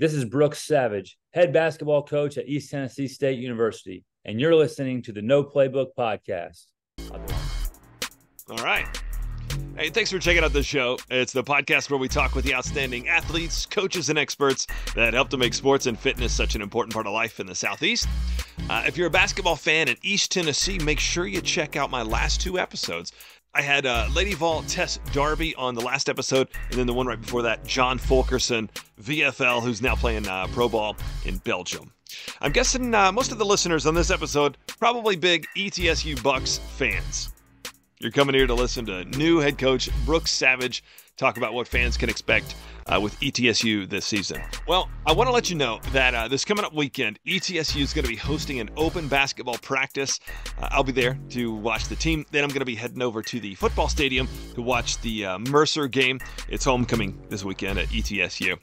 This is Brooks Savage, head basketball coach at East Tennessee State University, and you're listening to the No Playbook Podcast. All right. Hey, thanks for checking out the show. It's the podcast where we talk with the outstanding athletes, coaches, and experts that help to make sports and fitness such an important part of life in the Southeast. Uh, if you're a basketball fan in East Tennessee, make sure you check out my last two episodes. I had uh, Lady Vol Tess Darby on the last episode, and then the one right before that, John Fulkerson, VFL, who's now playing uh, pro ball in Belgium. I'm guessing uh, most of the listeners on this episode probably big ETSU Bucks fans. You're coming here to listen to new head coach Brooks Savage talk about what fans can expect uh, with ETSU this season. Well, I want to let you know that uh, this coming up weekend, ETSU is going to be hosting an open basketball practice. Uh, I'll be there to watch the team. Then I'm going to be heading over to the football stadium to watch the uh, Mercer game. It's homecoming this weekend at ETSU.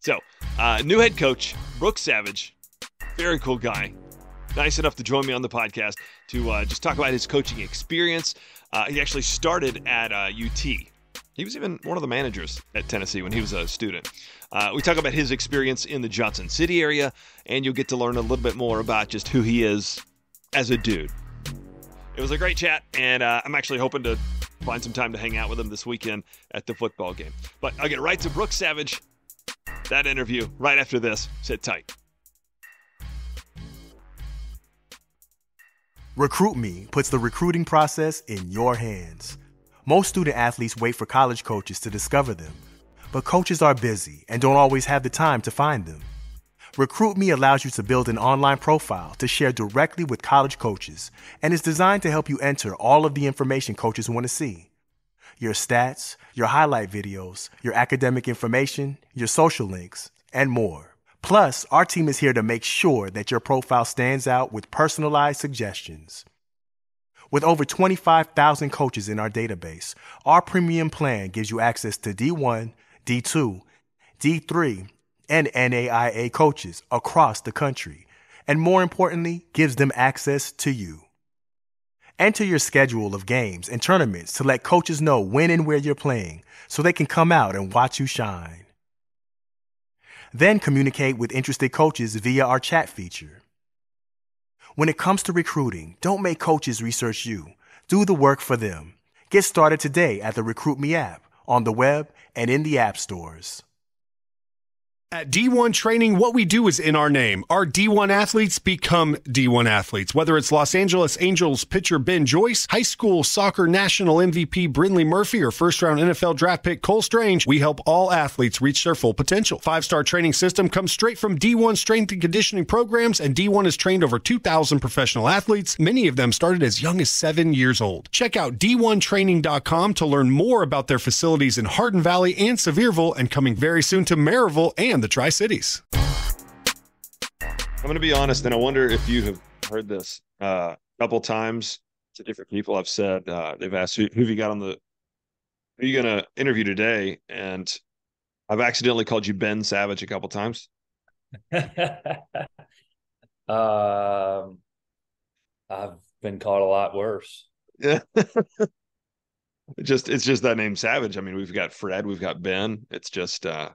So, uh, new head coach Brooks Savage, very cool guy. Nice enough to join me on the podcast to uh, just talk about his coaching experience. he actually started at UT he was even one of the managers at Tennessee when he was a student. Uh, we talk about his experience in the Johnson City area, and you'll get to learn a little bit more about just who he is as a dude. It was a great chat, and uh, I'm actually hoping to find some time to hang out with him this weekend at the football game. But I'll get right to Brooks Savage. That interview right after this. Sit tight. Recruit Me puts the recruiting process in your hands. Most student athletes wait for college coaches to discover them, but coaches are busy and don't always have the time to find them. RecruitMe allows you to build an online profile to share directly with college coaches and is designed to help you enter all of the information coaches want to see your stats, your highlight videos, your academic information, your social links, and more. Plus, our team is here to make sure that your profile stands out with personalized suggestions. With over 25,000 coaches in our database, our premium plan gives you access to D1, D2, D3, and NAIA coaches across the country, and more importantly, gives them access to you. Enter your schedule of games and tournaments to let coaches know when and where you're playing so they can come out and watch you shine. Then communicate with interested coaches via our chat feature. When it comes to recruiting, don't make coaches research you. Do the work for them. Get started today at the Recruit Me app, on the web, and in the app stores. At D1 Training, what we do is in our name. Our D1 athletes become D1 athletes. Whether it's Los Angeles Angels pitcher Ben Joyce, high school soccer national MVP Brinley Murphy, or first round NFL draft pick Cole Strange, we help all athletes reach their full potential. Five star training system comes straight from D1 strength and conditioning programs, and D1 has trained over 2,000 professional athletes. Many of them started as young as seven years old. Check out D1Training.com to learn more about their facilities in Hardin Valley and Sevierville, and coming very soon to Maryville and the Tri Cities. I'm going to be honest, and I wonder if you have heard this uh, a couple times to different people. I've said uh, they've asked who, who have you got on the who are you going to interview today, and I've accidentally called you Ben Savage a couple times. um, I've been called a lot worse. Yeah. just it's just that name Savage. I mean, we've got Fred, we've got Ben. It's just uh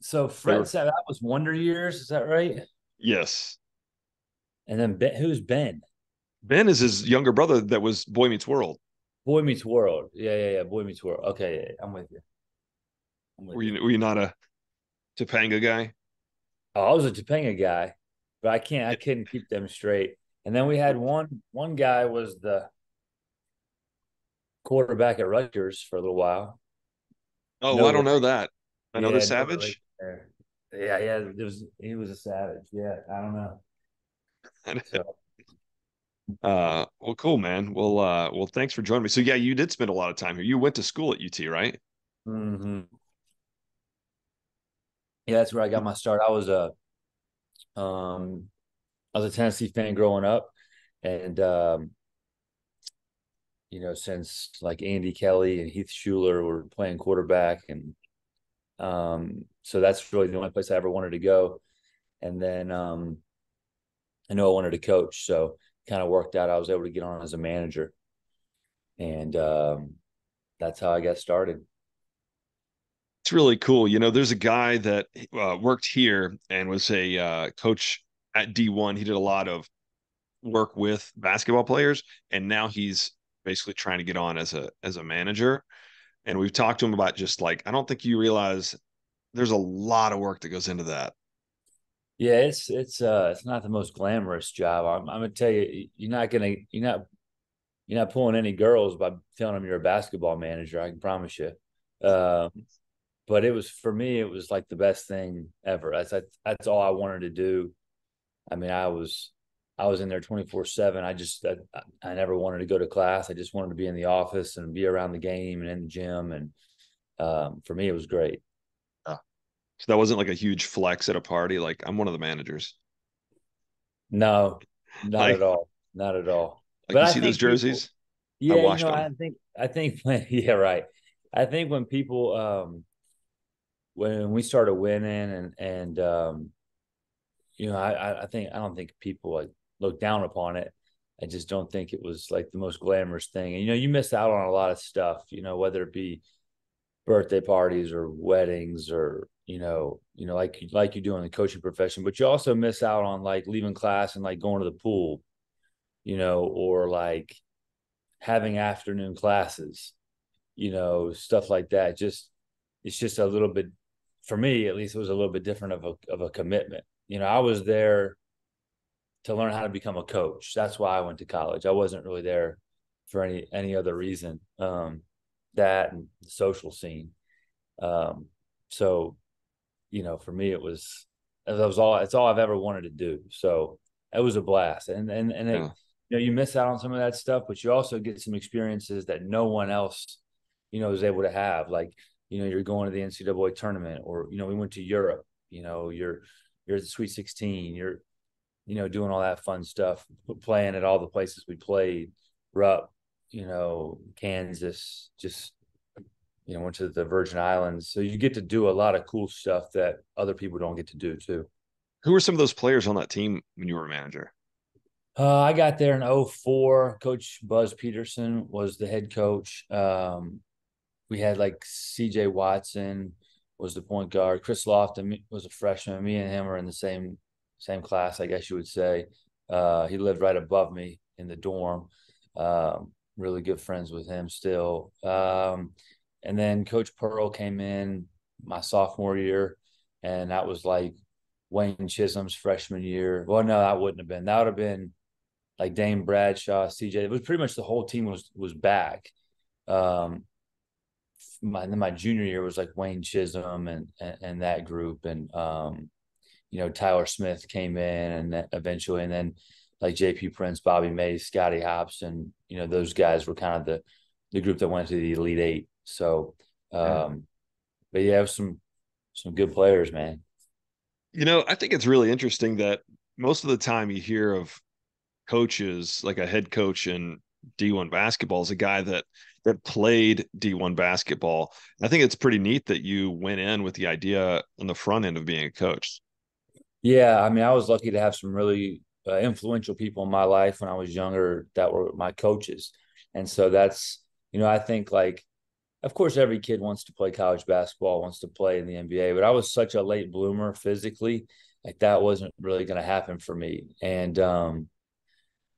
so Fred said that was Wonder Years. Is that right? Yes. And then Ben, who's Ben? Ben is his younger brother that was Boy Meets World. Boy Meets World. Yeah, yeah, yeah. Boy Meets World. Okay, yeah, yeah. I'm with you. I'm with were you, you were you not a Topanga guy? Oh, I was a Topanga guy, but I can't. I couldn't keep them straight. And then we had one. One guy was the quarterback at Rutgers for a little while. Oh, no, I don't know that. Another yeah, Savage. Yeah, yeah, it was he was a savage. Yeah, I don't know. So. Uh, well, cool, man. Well, uh, well, thanks for joining me. So, yeah, you did spend a lot of time here. You went to school at UT, right? Mm-hmm. Yeah, that's where I got my start. I was a, um, I was a Tennessee fan growing up, and um, you know, since like Andy Kelly and Heath Shuler were playing quarterback, and um, so that's really the only place I ever wanted to go. And then um, I know I wanted to coach, so kind of worked out. I was able to get on as a manager, and um, that's how I got started. It's really cool. You know, there's a guy that uh, worked here and was a uh, coach at D1. He did a lot of work with basketball players, and now he's basically trying to get on as a as a manager. And we've talked to him about just like I don't think you realize there's a lot of work that goes into that. Yeah, it's it's uh it's not the most glamorous job. I'm, I'm gonna tell you, you're not gonna you're not you're not pulling any girls by telling them you're a basketball manager. I can promise you. Uh, but it was for me, it was like the best thing ever. That's that's all I wanted to do. I mean, I was I was in there 24 seven. I just, I, I, never wanted to go to class. I just wanted to be in the office and be around the game and in the gym. And um, for me, it was great. So that wasn't like a huge flex at a party. Like I'm one of the managers. No, not like, at all. Not at all. Like but you I see those jerseys? People, yeah, I you know, them. I think, I think when, yeah, right. I think when people, um, when we started winning and, and, um, you know, I, I think, I don't think people like look down upon it. I just don't think it was like the most glamorous thing. And you know, you miss out on a lot of stuff, you know, whether it be birthday parties or weddings or you know, you know, like like you do in the coaching profession, but you also miss out on like leaving class and like going to the pool, you know, or like having afternoon classes, you know, stuff like that. Just it's just a little bit for me at least it was a little bit different of a of a commitment. You know, I was there to learn how to become a coach. That's why I went to college. I wasn't really there for any any other reason. Um, that and the social scene. Um, so, you know, for me, it was that was all. It's all I've ever wanted to do. So it was a blast, and and and it, yeah. you know, you miss out on some of that stuff, but you also get some experiences that no one else, you know, is able to have. Like, you know, you're going to the NCAA tournament, or you know, we went to Europe. You know, you're you're at the Sweet 16. You're you know, doing all that fun stuff, playing at all the places we played, Rupp, you know, Kansas, just you know, went to the Virgin Islands. So you get to do a lot of cool stuff that other people don't get to do too. Who were some of those players on that team when you were a manager? Uh, I got there in 04. Coach Buzz Peterson was the head coach. Um, we had like CJ Watson was the point guard. Chris Lofton was a freshman. Me and him were in the same same class, I guess you would say. Uh, he lived right above me in the dorm. Um, really good friends with him still. Um, and then Coach Pearl came in my sophomore year, and that was like Wayne Chism's freshman year. Well, no, that wouldn't have been. That would have been like Dane Bradshaw, CJ. It was pretty much the whole team was was back. Um, my then my junior year was like Wayne Chism and and, and that group, and um, you know, Tyler Smith came in and eventually, and then like JP Prince, Bobby Maze, Scotty Hopson, you know, those guys were kind of the, the group that went to the Elite Eight. So, um, yeah. but yeah, some, some good players, man. You know, I think it's really interesting that most of the time you hear of coaches, like a head coach in D1 basketball is a guy that that played D1 basketball. I think it's pretty neat that you went in with the idea on the front end of being a coach. Yeah, I mean, I was lucky to have some really uh, influential people in my life when I was younger that were my coaches, and so that's you know I think like, of course, every kid wants to play college basketball, wants to play in the NBA, but I was such a late bloomer physically, like that wasn't really going to happen for me, and um,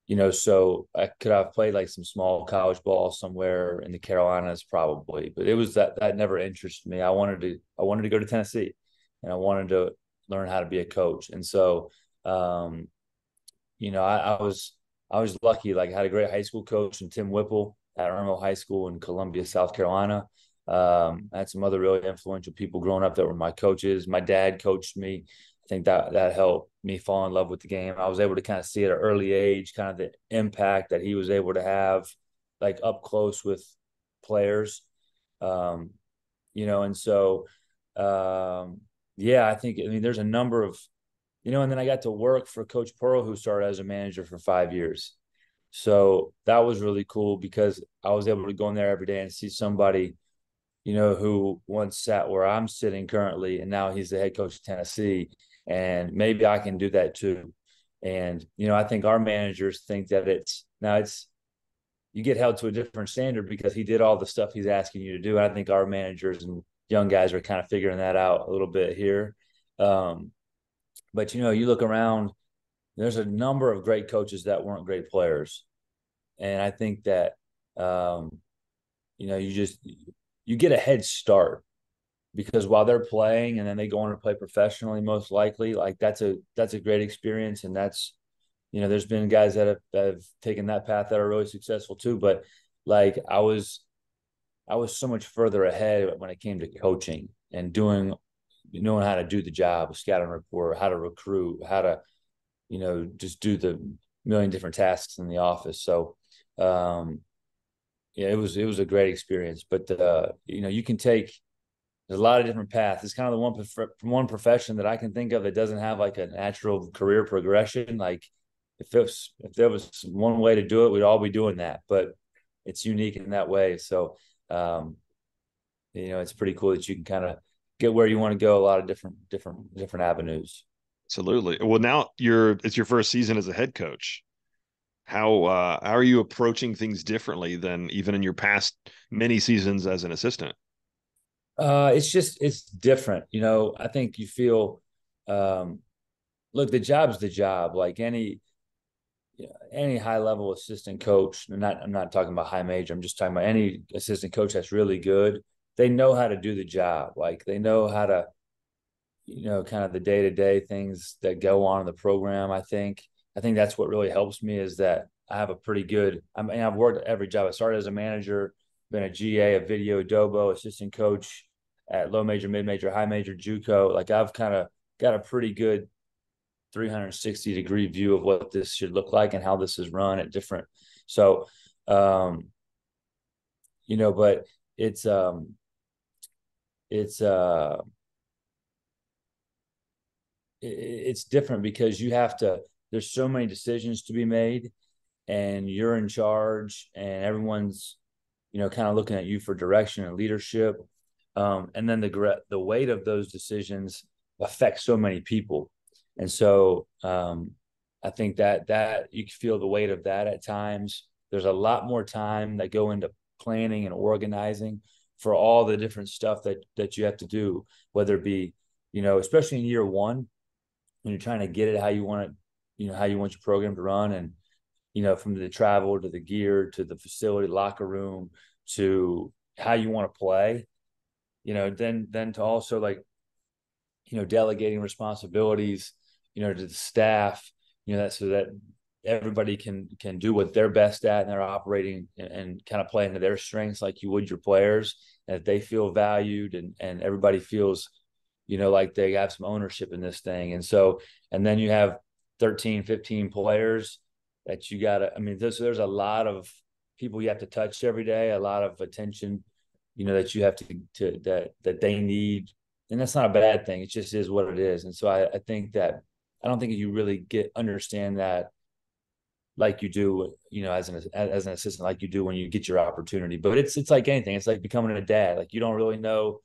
you know, so I could have played like some small college ball somewhere in the Carolinas? Probably, but it was that that never interested me. I wanted to I wanted to go to Tennessee, and I wanted to learn how to be a coach. And so, um, you know, I, I, was I was lucky. Like I had a great high school coach and Tim Whipple at Irmo High School in Columbia, South Carolina. Um, I had some other really influential people growing up that were my coaches. My dad coached me. I think that that helped me fall in love with the game. I was able to kind of see at an early age, kind of the impact that he was able to have, like up close with players. Um, you know, and so um, yeah, I think I mean there's a number of you know, and then I got to work for Coach Pearl, who started as a manager for five years. So that was really cool because I was able to go in there every day and see somebody, you know, who once sat where I'm sitting currently, and now he's the head coach of Tennessee. And maybe I can do that too. And, you know, I think our managers think that it's now it's you get held to a different standard because he did all the stuff he's asking you to do. And I think our managers and young guys are kind of figuring that out a little bit here. Um, but you know, you look around, there's a number of great coaches that weren't great players, and I think that um, you know, you just you get a head start because while they're playing and then they go on to play professionally, most likely, like that's a that's a great experience, and that's you know, there's been guys that have, that have taken that path that are really successful too. But like I was, I was so much further ahead when it came to coaching and doing, knowing how to do the job, scouting report, how to recruit, how to, you know, just do the million different tasks in the office. So, um, yeah, it was it was a great experience. But uh, you know, you can take there's a lot of different paths. It's kind of the one from one profession that I can think of that doesn't have like a natural career progression. Like if it was if there was one way to do it, we'd all be doing that. But it's unique in that way. So um, you know, it's pretty cool that you can kind of get where you want to go. A lot of different different different avenues. Absolutely. Well, now you're it's your first season as a head coach. How uh, how are you approaching things differently than even in your past many seasons as an assistant? Uh, it's just it's different. You know, I think you feel um, look, the job's the job. Like any you know, any high level assistant coach, I'm not I'm not talking about high major, I'm just talking about any assistant coach that's really good. They know how to do the job. Like they know how to, you know, kind of the day to day things that go on in the program. I think I think that's what really helps me is that I have a pretty good. I mean, I've worked every job. I started as a manager, been a GA, a video Dobo, assistant coach at low major, mid major, high major, JUCO. Like I've kind of got a pretty good 360 degree view of what this should look like and how this is run at different so um you know but it's um it's uh it's different because you have to there's so many decisions to be made and you're in charge and everyone's you know kind of looking at you for direction and leadership um, and then the the weight of those decisions affects so many people and so um, I think that that you can feel the weight of that at times. There's a lot more time that go into planning and organizing for all the different stuff that that you have to do, whether it be, you know, especially in year one, when you're trying to get it how you want it, you know, how you want your program to run and you know, from the travel to the gear to the facility, locker room to how you want to play, you know, then then to also like, you know, delegating responsibilities you know, to the staff, you know, that so that everybody can can do what they're best at and they're operating and, and kind of play into their strengths like you would your players. And that they feel valued and and everybody feels you know like they have some ownership in this thing. And so and then you have 13 15 players that you got to i mean there's there's a lot of people you have to touch every day a lot of attention you know that you have to to that that they need. And that's not a bad thing. It just is what it is. And so i, I think that I don't think you really get understand that like you do, you know, as an as an assistant, like you do when you get your opportunity. But it's it's like anything. It's like becoming a dad. Like you don't really know,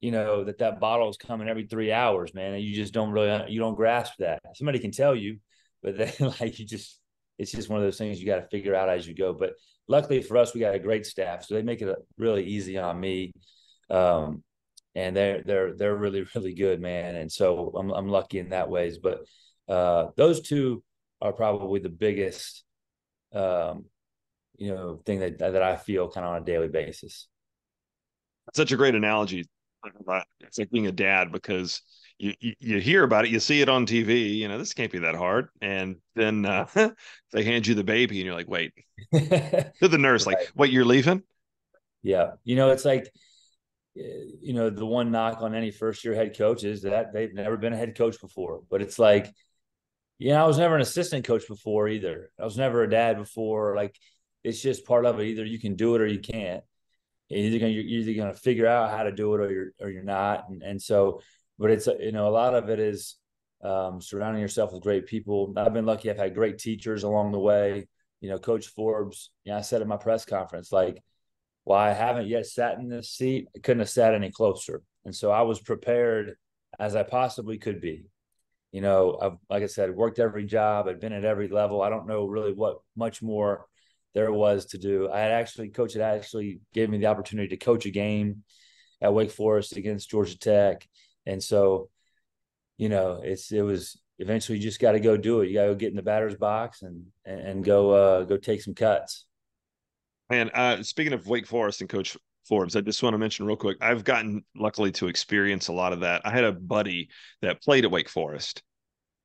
you know, that that bottle is coming every three hours, man, and you just don't really you don't grasp that. Somebody can tell you, but then like you just it's just one of those things you got to figure out as you go. But luckily for us, we got a great staff, so they make it really easy on me. Um, and they're they're they're really really good, man. And so I'm I'm lucky in that ways. But uh, those two are probably the biggest, um, you know, thing that that I feel kind of on a daily basis. Such a great analogy. It's like being a dad because you, you, you hear about it, you see it on TV. You know, this can't be that hard, and then uh, they hand you the baby, and you're like, wait. to the nurse, right. like, what? You're leaving? Yeah, you know, it's like you know, the one knock on any first year head coach is that they've never been a head coach before. But it's like, you know, I was never an assistant coach before either. I was never a dad before. Like, it's just part of it. Either you can do it or you can't. You're either gonna, you're either going to figure out how to do it or you're or you're not. And and so, but it's you know, a lot of it is um, surrounding yourself with great people. I've been lucky. I've had great teachers along the way. You know, Coach Forbes. You know, I said at my press conference, like while I haven't yet sat in this seat, I couldn't have sat any closer. And so I was prepared as I possibly could be. You know, I've, like I said, worked every job, I'd been at every level. I don't know really what much more there was to do. I had actually, coach had actually gave me the opportunity to coach a game at Wake Forest against Georgia Tech, and so you know it's it was eventually you just got to go do it. You got to go get in the batter's box and and go uh, go take some cuts. And uh, speaking of Wake Forest and Coach Forbes, I just want to mention real quick. I've gotten luckily to experience a lot of that. I had a buddy that played at Wake Forest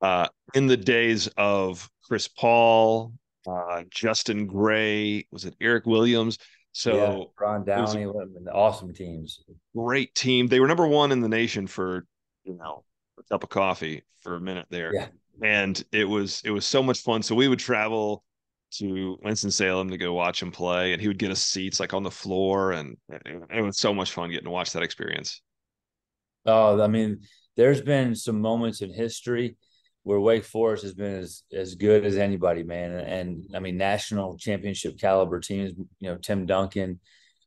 uh, in the days of Chris Paul, uh, Justin Gray, was it Eric Williams? So yeah, Ron Downey, awesome teams. Great team. They were number one in the nation for you know a cup of coffee for a minute there. Yeah. And it was it was so much fun. So we would travel to Winston Salem to go watch him play, and he would get us seats like on the floor, and it was so much fun getting to watch that experience. Oh, I mean, there's been some moments in history where Wake Forest has been as as good as anybody, man. And, and I mean, national championship caliber teams. You know, Tim Duncan.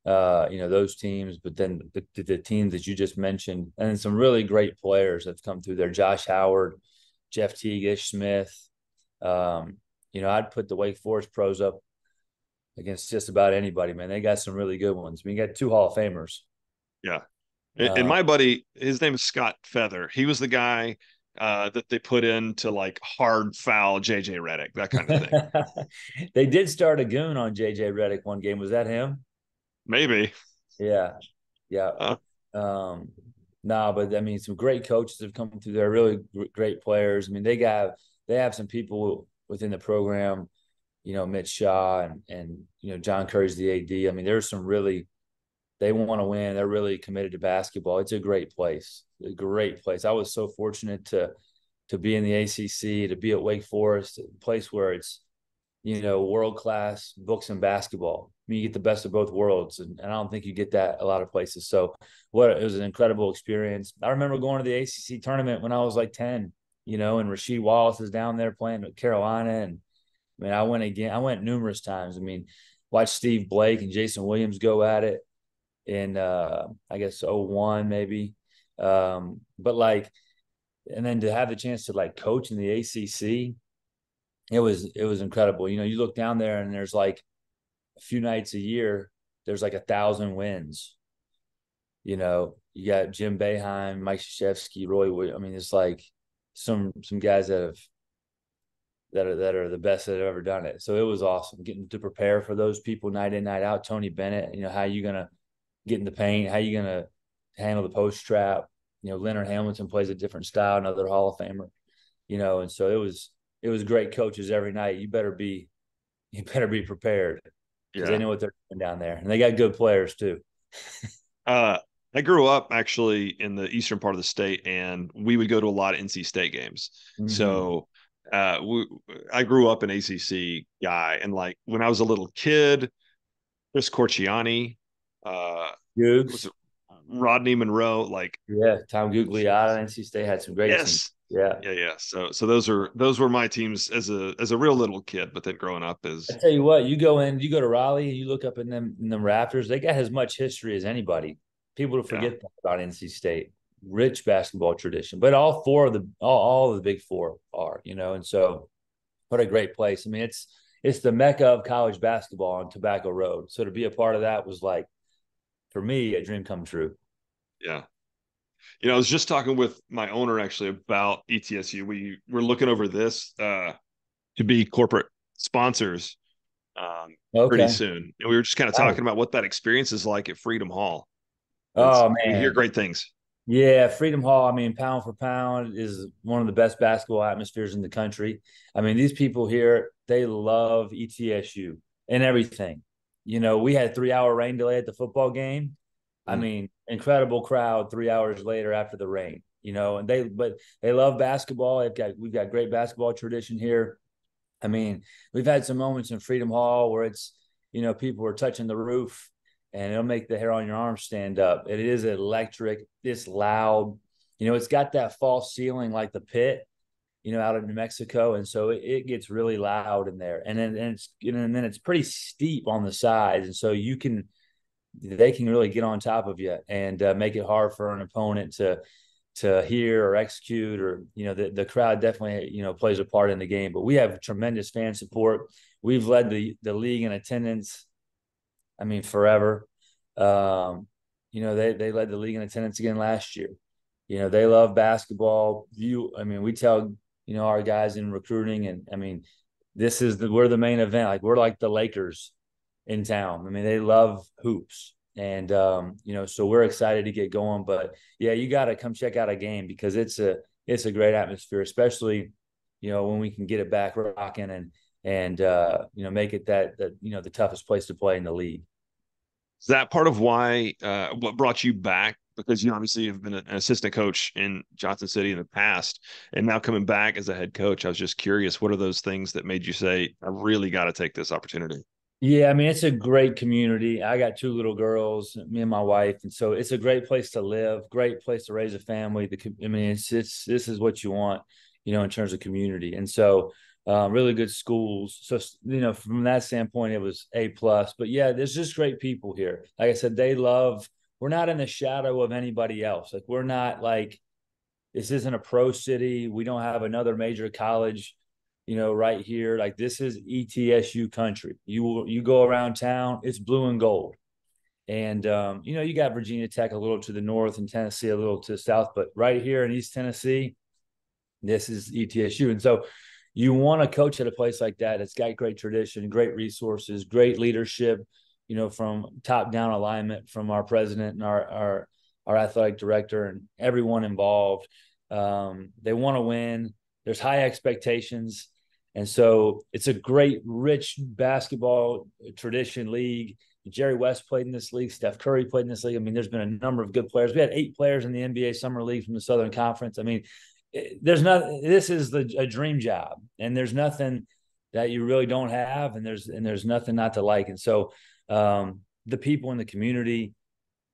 Uh, you know those teams, but then the, the teams that you just mentioned, and some really great players have come through there. Josh Howard, Jeff Teague, Smith. Um, you know, I'd put the Wake Forest pros up against just about anybody, man. They got some really good ones. I mean, you got two Hall of Famers. Yeah. And, uh, and my buddy, his name is Scott Feather. He was the guy uh, that they put in to like hard foul JJ Redick, that kind of thing. they did start a goon on JJ Redick one game. Was that him? Maybe. Yeah. Yeah. Uh, um, no, but I mean, some great coaches have come through there, really great players. I mean, they got, they have some people within the program, you know, Mitch Shaw and, and, you know, John Currie's the AD. I mean, there's some really, they want to win. They're really committed to basketball. It's a great place, a great place. I was so fortunate to to be in the ACC, to be at Wake Forest, a place where it's you know world class books and basketball. I mean, you get the best of both worlds, and, and I don't think you get that a lot of places. So, what it was an incredible experience. I remember going to the ACC tournament when I was like ten, you know, and Rasheed Wallace is down there playing with Carolina, and I mean, I went again. I went numerous times. I mean, watch Steve Blake and Jason Williams go at it in uh I guess 01 maybe. Um, but like and then to have the chance to like coach in the ACC, it was it was incredible. You know, you look down there and there's like a few nights a year, there's like a thousand wins. You know, you got Jim Boeheim, Mike Krzyzewski, Roy. I mean, it's like some some guys that have that are that are the best that have ever done it. So it was awesome getting to prepare for those people night in, night out. Tony Bennett, you know, how you gonna get in the paint, how you gonna handle the post trap. You know, Leonard Hamilton plays a different style, another Hall of Famer. You know, and so it was it was great coaches every night. You better be you better be prepared because yeah. they know what they're doing down there, and they got good players too. uh, I grew up actually in the eastern part of the state, and we would go to a lot of NC State games. Mm-hmm. So uh, we, I grew up an ACC guy, and like when I was a little kid, Chris Corchiani, uh, Googs. Rodney Monroe, like yeah, Tom Gugliotta, NC State had some great yes. teams. Yeah, yeah, yeah. So, so those are those were my teams as a as a real little kid. But then growing up is I tell you what, you go in, you go to Raleigh, you look up in them in them Raptors. They got as much history as anybody. People to forget yeah. about NC State, rich basketball tradition. But all four of the all, all of the big four are, you know, and so what a great place. I mean, it's it's the mecca of college basketball on Tobacco Road. So to be a part of that was like for me, a dream come true. Yeah. You know, I was just talking with my owner actually about ETSU. We we're looking over this uh, to be corporate sponsors um, okay. pretty soon, and we were just kind of talking about what that experience is like at Freedom Hall. Oh man, we hear great things. Yeah, Freedom Hall. I mean, pound for pound is one of the best basketball atmospheres in the country. I mean, these people here they love ETSU and everything you know, we had three hour rain delay at the football game. Mm. I mean, incredible crowd three hours later after the rain, you know, and they, but they love basketball. They've got, we've got great basketball tradition here. I mean, we've had some moments in Freedom Hall where it's, you know, people are touching the roof and it'll make the hair on your arm stand up. It is electric. It's loud. You know, it's got that false ceiling like the pit, you know, out of New Mexico, and so it, it gets really loud in there, and then and it's you know, and then it's pretty steep on the sides, and so you can they can really get on top of you and uh, make it hard for an opponent to to hear or execute or you know the, the crowd definitely you know plays a part in the game but we have tremendous fan support we've led the the league in attendance i mean forever um you know, they they led the league in attendance again last year. You know, they love basketball. You, I mean, we tell you know our guys in recruiting, and I mean, this is the we're the main event. Like we're like the Lakers in town. I mean, they love hoops. And um, you know, so we're excited to get going. But yeah, you got to come check out a game because it's a it's a great atmosphere, especially you know when we can get it back rocking and and uh, you know make it that that you know the toughest place to play in the league. Is that part of why uh, what brought you back? Because you obviously have been an assistant coach in Johnson City in the past, and now coming back as a head coach. I was just curious, what are those things that made you say, "I really got to take this opportunity"? Yeah, I mean it's a great community. I got two little girls, me and my wife, and so it's a great place to live, great place to raise a family. The, I mean, it's it's this is what you want, you know, in terms of community, and so um, really good schools. So you know, from that standpoint, it was a plus. But yeah, there's just great people here. Like I said, they love. We're not in the shadow of anybody else. Like we're not like this isn't a pro city. We don't have another major college you know, right here. Like this is ETSU country. You you go around town, it's blue and gold. And um, you know, you got Virginia Tech a little to the north and Tennessee a little to the south, but right here in East Tennessee, this is ETSU. And so you want to coach at a place like that. It's got great tradition, great resources, great leadership, you know, from top down alignment from our president and our our our athletic director and everyone involved. Um, they want to win. There's high expectations. And so it's a great, rich basketball tradition league. Jerry West played in this league. Steph Curry played in this league. I mean, there's been a number of good players. We had eight players in the NBA Summer League from the Southern Conference. I mean, there's not. This is the a dream job, and there's nothing that you really don't have, and there's and there's nothing not to like. And so, um, the people in the community,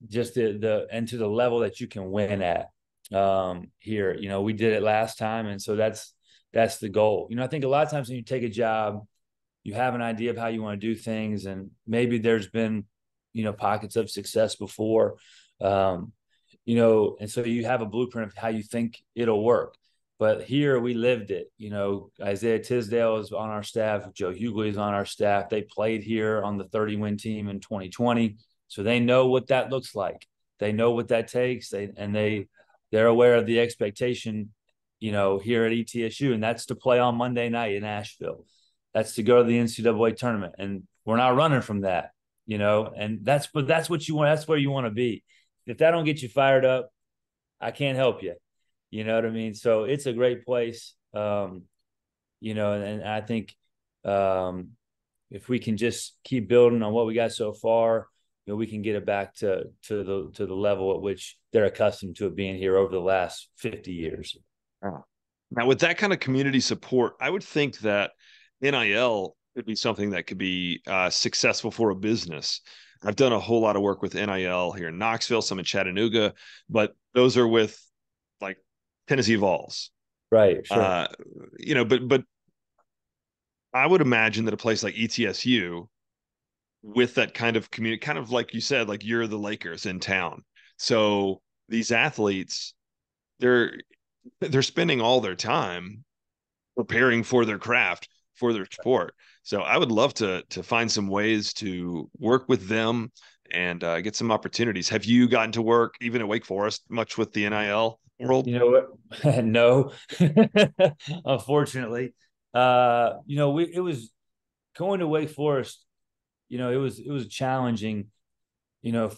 just the the and to the level that you can win at um, here. You know, we did it last time, and so that's that's the goal. You know, I think a lot of times when you take a job, you have an idea of how you want to do things, and maybe there's been, you know, pockets of success before, um, you know, and so you have a blueprint of how you think it'll work. But here we lived it. You know, Isaiah Tisdale is on our staff. Joe Hugley is on our staff. They played here on the 30 win team in 2020, so they know what that looks like. They know what that takes. They and they they're aware of the expectation you know, here at ETSU, and that's to play on Monday night in Asheville. That's to go to the NCAA tournament, and we're not running from that, you know. And that's but that's what you want. That's where you want to be. If that don't get you fired up, I can't help you. You know what I mean? So it's a great place, um, you know, and, and I think um, if we can just keep building on what we got so far, you know, we can get it back to to the to the level at which they're accustomed to it being here over the last 50 years. Now, with that kind of community support, I would think that NIL could be something that could be uh, successful for a business. I've done a whole lot of work with NIL here in Knoxville, some in Chattanooga, but those are with like Tennessee Vols. Right. Sure. Uh, you know, but but I would imagine that a place like ETSU with that kind of community, kind of like you said, like you're the Lakers in town. So these athletes, they're they're spending all their time preparing for their craft for their sport so i would love to to find some ways to work with them and uh, get some opportunities. Have you gotten to work even at wake forest much with the nil world? You know what? No. Unfortunately. Uh you know we, it was going to wake forest you know it was it was challenging you know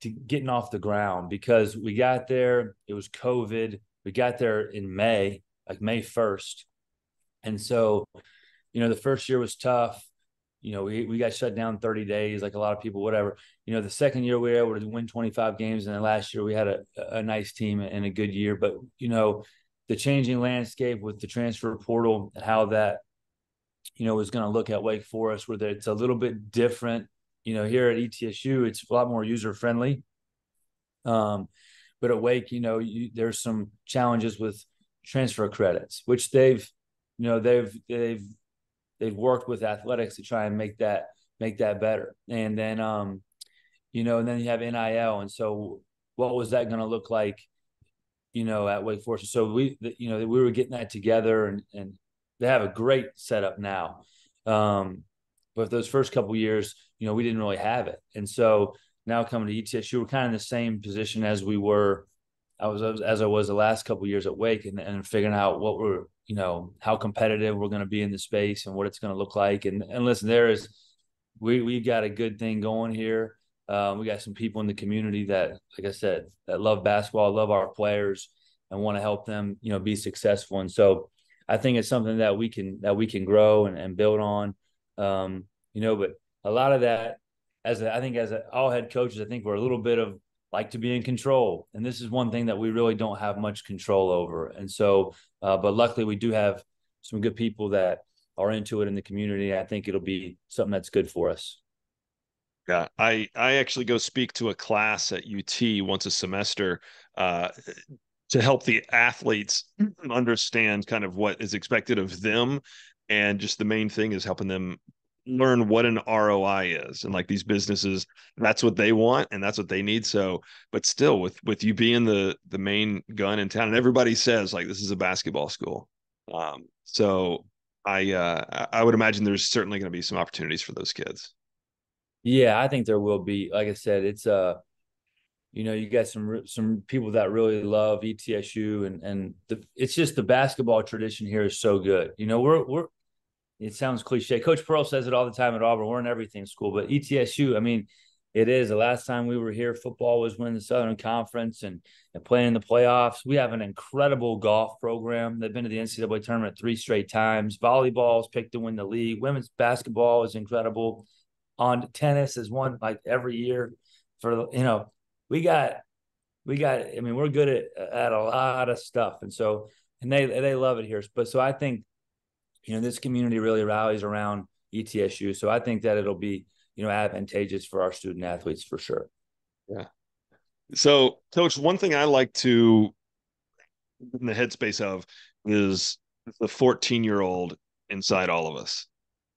to getting off the ground because we got there it was covid we got there in May, like May 1st. And so, you know, the first year was tough. You know, we, we got shut down 30 days, like a lot of people, whatever. You know, the second year we were able to win 25 games. And then last year we had a, a nice team and a good year. But, you know, the changing landscape with the transfer portal and how that, you know, is going to look at Wake Forest, where it's a little bit different. You know, here at ETSU, it's a lot more user friendly. Um, but at Wake, you know, you, there's some challenges with transfer credits, which they've, you know, they've they've they've worked with athletics to try and make that make that better. And then, um, you know, and then you have NIL, and so what was that going to look like, you know, at Wake Forest? So we, you know, we were getting that together, and and they have a great setup now. Um, but those first couple years, you know, we didn't really have it, and so now coming to ETSU, we're kind of in the same position as we were. I was as I was the last couple years at Wake, and, and figuring out what we're, you know, how competitive we're going to be in the space and what it's going to look like. And and listen, there is, we we've got a good thing going here. Um, we got some people in the community that, like I said, that love basketball, love our players, and want to help them, you know, be successful. And so, I think it's something that we can that we can grow and, and build on. Um, you know, but a lot of that as a, I think as a, all head coaches, I think we're a little bit of like to be in control, and this is one thing that we really don't have much control over. And so, uh, but luckily we do have some good people that are into it in the community. I think it'll be something that's good for us. Yeah, I I actually go speak to a class at UT once a semester uh, to help the athletes understand kind of what is expected of them, and just the main thing is helping them learn what an ROI is and like these businesses that's what they want and that's what they need. So but still with with you being the the main gun in town and everybody says like this is a basketball school. Um so I uh I would imagine there's certainly going to be some opportunities for those kids. Yeah I think there will be. Like I said it's uh you know you got some some people that really love ETSU and and the, it's just the basketball tradition here is so good. You know we're we're it sounds cliche. Coach Pearl says it all the time at Auburn. We're in everything school, but ETSU, I mean, it is. The last time we were here, football was winning the Southern Conference and, and playing in the playoffs. We have an incredible golf program. They've been to the NCAA tournament three straight times. Volleyball picked to win the league. Women's basketball is incredible. On tennis is one like every year. For you know, we got we got. I mean, we're good at at a lot of stuff, and so and they they love it here. But so I think you know, this community really rallies around ETSU. So I think that it'll be, you know, advantageous for our student athletes for sure. Yeah. So, coach, one thing I like to in the headspace of is the 14 year old inside all of us.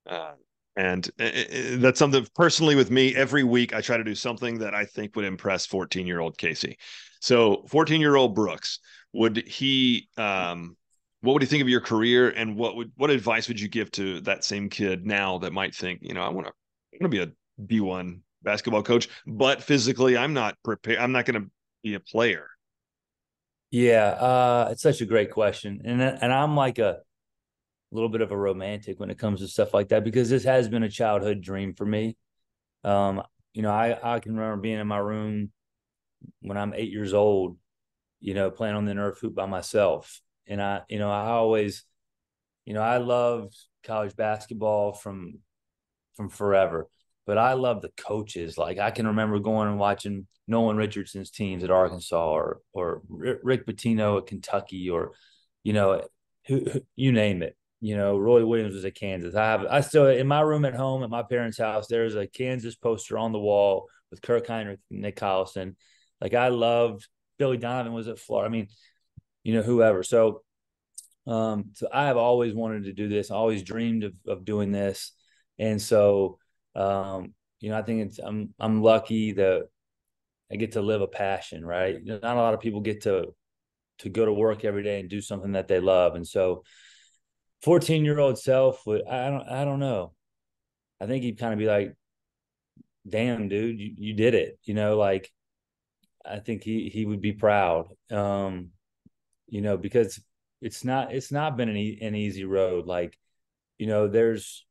Uh, and that's something personally with me. Every week, I try to do something that I think would impress 14 year old Casey. So, 14 year old Brooks, would he, um, what would you think of your career and what would what advice would you give to that same kid now that might think you know i want to i want to be a D1 basketball coach but physically i'm not prepared i'm not going to be a player yeah uh it's such a great question and and i'm like a little bit of a romantic when it comes to stuff like that because this has been a childhood dream for me. Um you know i i can remember being in my room when i'm eight years old you know playing on the nerf hoop by myself and I, you know, I always, you know, I loved college basketball from from forever, but I love the coaches. Like I can remember going and watching Nolan Richardson's teams at Arkansas or or Rick Pitino at Kentucky or, you know, who, who, you name it. You know, Roy Williams was at Kansas. I have I still in my room at home at my parents' house. There's a Kansas poster on the wall with Kirk Hinrich and Nick Collison. Like I loved Billy Donovan was at Florida. I mean, you know, whoever. So, um, so I have always wanted to do this. I always dreamed of, of doing this. And so, um, you know, I think it's, I'm, I'm lucky that I get to live a passion, right? Not a lot of people get to, to go to work every day and do something that they love. And so 14 year old self would, I don't, I don't know. I think he'd kind of be like, damn dude, you, you did it. You know, like, I think he, he would be proud. Um, you know, because it's not it's not been an, e- an easy road. Like, you know, there's,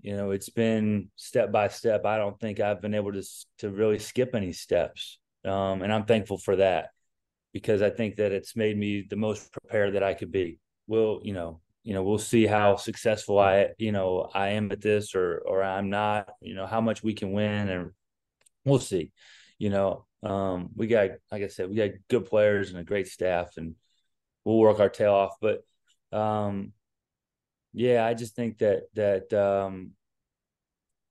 you know, it's been step by step. I don't think I've been able to to really skip any steps, um, and I'm thankful for that because I think that it's made me the most prepared that I could be. We'll, you know, you know, we'll see how successful I, you know, I am at this or or I'm not. You know, how much we can win, and we'll see. You know, um, we got, like I said, we got good players and a great staff, and we'll work our tail off. But um, yeah, I just think that that um,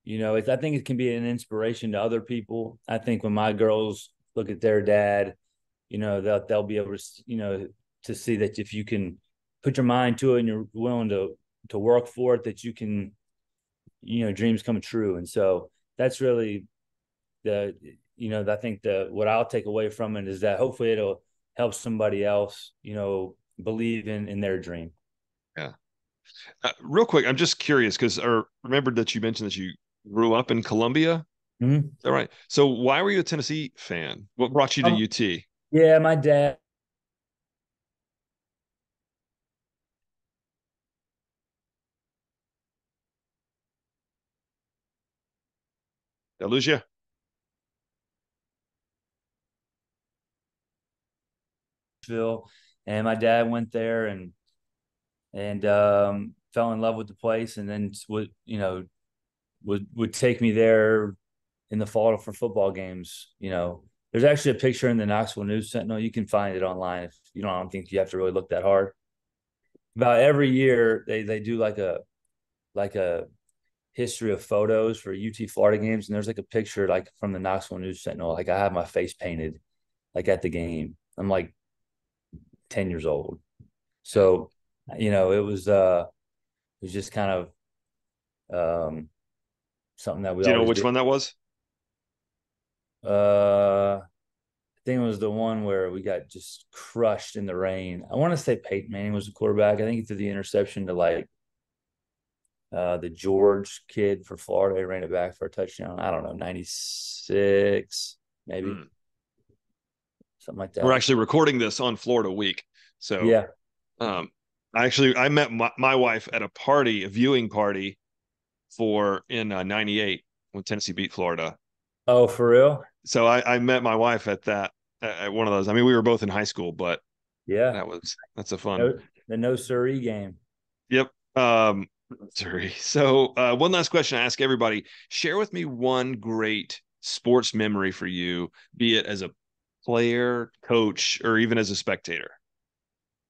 you know, I think it can be an inspiration to other people. I think when my girls look at their dad, you know, they'll they'll be able to, you know, to see that if you can put your mind to it and you're willing to to work for it, that you can, you know, dreams come true. And so that's really the you know, I think that what I'll take away from it is that hopefully it'll help somebody else, you know, believe in in their dream. Yeah. Uh, real quick, I'm just curious because I remembered that you mentioned that you grew up in Columbia. Mm-hmm. All right. So why were you a Tennessee fan? What brought you to um, UT? Yeah, my dad. Did I lose you? And my dad went there and and um, fell in love with the place, and then would you know would would take me there in the fall for football games. You know, there's actually a picture in the Knoxville News Sentinel. You can find it online if you don't. I don't think you have to really look that hard. About every year, they they do like a like a history of photos for UT Florida games, and there's like a picture like from the Knoxville News Sentinel. Like I have my face painted, like at the game. I'm like 10 years old. So, you know, it was uh it was just kind of um something that we Do you know which did. one that was? Uh I think it was the one where we got just crushed in the rain. I want to say Peyton Manning was the quarterback. I think he threw the interception to like uh, the George kid for Florida. He ran it back for a touchdown. I don't know, 96, maybe. Mm something like that. We're actually recording this on Florida Week, so yeah. Um, I actually I met my, my wife at a party, a viewing party, for in '98 uh, when Tennessee beat Florida. Oh, for real? So I, I met my wife at that at one of those. I mean, we were both in high school, but yeah, that was that's a fun no, the no siree game. Yep. Um, sorry. So uh, one last question I ask everybody: Share with me one great sports memory for you, be it as a player, coach, or even as a spectator?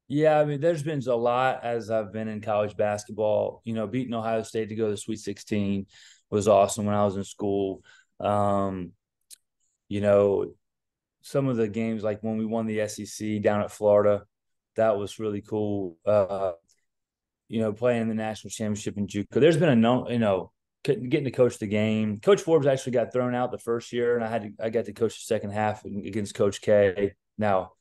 Yeah, I mean, there's been a lot as I've been in college basketball. You know, beating Ohio State to go to the Sweet 16 was awesome when I was in school. Um, you know, some of the games like when we won the SEC down at Florida, that was really cool. Uh, you know, playing the national championship in JUCO. There's been a no, you know, getting to coach the game. Coach Forbes actually got thrown out the first year, and I had to, I got to coach the second half against Coach K. Now,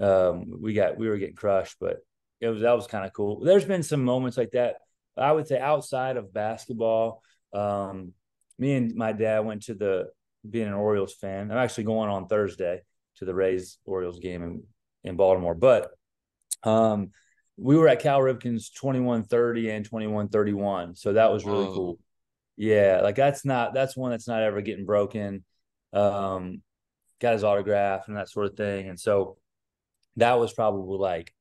um, we got we were getting crushed, but it was that was kind of cool. There's been some moments like that. I would say outside of basketball, um, me and my dad went to the being an Orioles fan. I'm actually going on Thursday to the Rays Orioles game in, in Baltimore, but um, we were at Cal Ripken's 2130 and 2131. So that was really Whoa. cool. Yeah, like that's not that's one that's not ever getting broken. Um, got his autograph and that sort of thing, and so that was probably like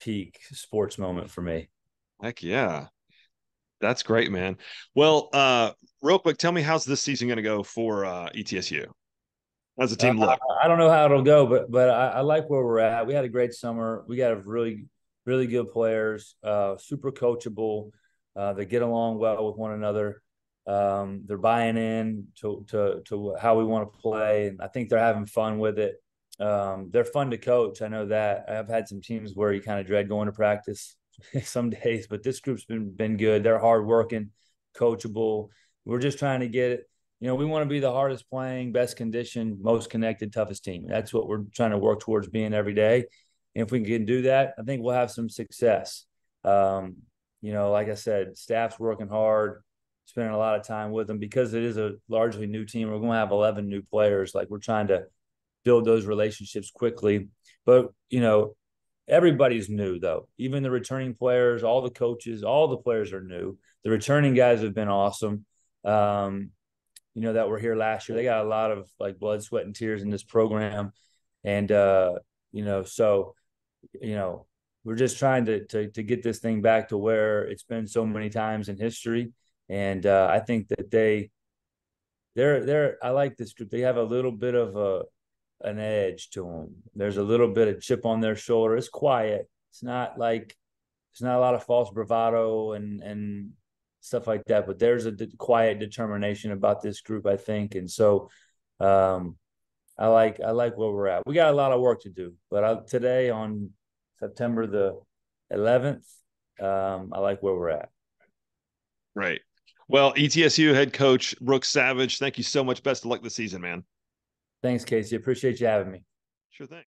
peak sports moment for me. Heck yeah. That's great, man. Well, uh, real quick, tell me how's this season going to go for uh, ETSU? How's the team uh, look? I, I, don't know how it'll go, but but I, I, like where we're at. We had a great summer. We got a really really good players, uh, super coachable. Uh, they get along well with one another. Um, they're buying in to, to, to how we want to play, and I think they're having fun with it. Um, they're fun to coach. I know that. I've had some teams where you kind of dread going to practice some days, but this group's been been good. They're hardworking, coachable. We're just trying to get it. You know, we want to be the hardest playing, best conditioned, most connected, toughest team. That's what we're trying to work towards being every day. And if we can do that, I think we'll have some success. Um, you know, like I said, staff's working hard, spending a lot of time with them because it is a largely new team. We're going to have 11 new players. Like we're trying to build those relationships quickly. But, you know, everybody's new though. Even the returning players, all the coaches, all the players are new. The returning guys have been awesome. Um, you know, that were here last year. They got a lot of like blood, sweat, and tears in this program. And uh, you know, so, you know, we're just trying to, to to get this thing back to where it's been so many times in history. And uh, I think that they they're they're I like this group. They have a little bit of a an edge to them. There's a little bit of chip on their shoulder. It's quiet. It's not like it's not a lot of false bravado and and stuff like that. But there's a de- quiet determination about this group, I think. And so, um, I like I like where we're at. We got a lot of work to do, but I, today on September the 11th. Um, I like where we're at. Right. Well, ETSU head coach Brooks Savage, thank you so much. Best of luck this season, man. Thanks, Casey. Appreciate you having me. Sure thing.